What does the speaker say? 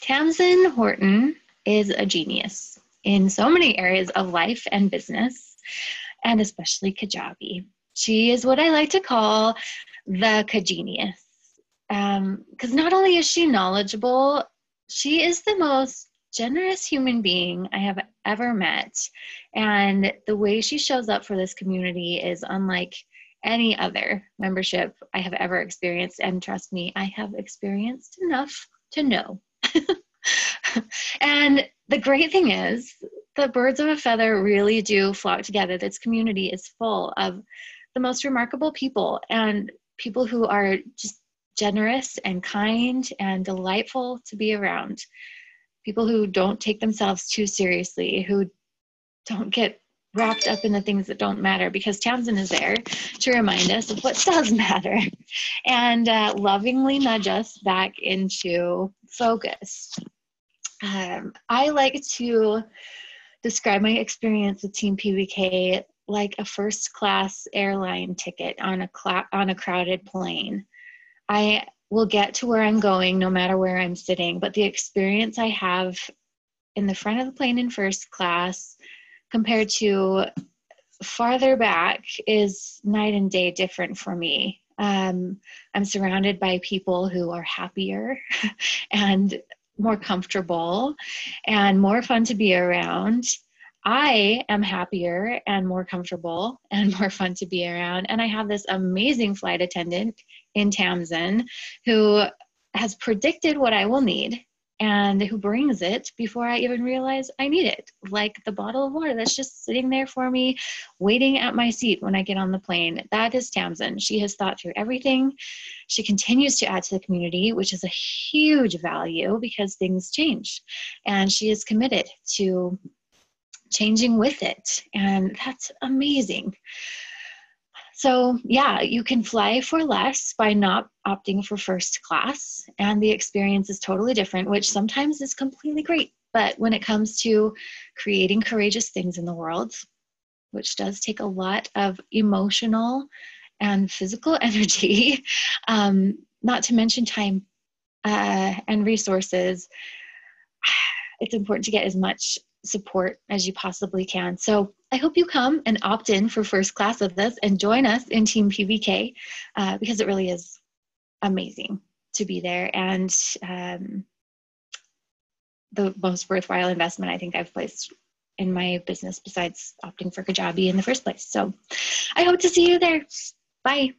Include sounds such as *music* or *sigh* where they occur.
Tamsen Horton is a genius in so many areas of life and business, and especially Kajabi. She is what I like to call the Kagenius. Because um, not only is she knowledgeable, she is the most generous human being I have ever met. And the way she shows up for this community is unlike any other membership I have ever experienced. And trust me, I have experienced enough to know. *laughs* and the great thing is, the birds of a feather really do flock together. This community is full of the most remarkable people and people who are just generous and kind and delightful to be around. People who don't take themselves too seriously, who don't get wrapped up in the things that don't matter because Tamsen is there to remind us of what does matter *laughs* and uh, lovingly nudge us back into focus. Um, I like to describe my experience with Team PBK like a first class airline ticket on a cl- on a crowded plane. I will get to where I'm going no matter where I'm sitting, but the experience I have in the front of the plane in first class compared to farther back is night and day different for me. Um, I'm surrounded by people who are happier *laughs* and more comfortable and more fun to be around. I am happier and more comfortable and *laughs* more fun to be around. And I have this amazing flight attendant in Tamsen who has predicted what I will need and who brings it before I even realize I need it, like the bottle of water that's just sitting there for me, waiting at my seat when I get on the plane. That is Tamsen. She has thought through everything. She continues to add to the community, which is a huge value because things change. And she is committed to changing with it. And that's amazing. So, yeah, you can fly for less by not opting for first class, and the experience is totally different, which sometimes is completely great. But when it comes to creating courageous things in the world, which does take a lot of emotional and physical *laughs* energy, um, not to mention time uh, and resources, *sighs* it's important to get as much support as you possibly can. So I hope you come and opt in for first class with us and join us in Team PBK uh, because it really is amazing to be there and um, the most worthwhile investment I think I've placed in my business besides opting for Kajabi in the first place. So I hope to see you there. Bye.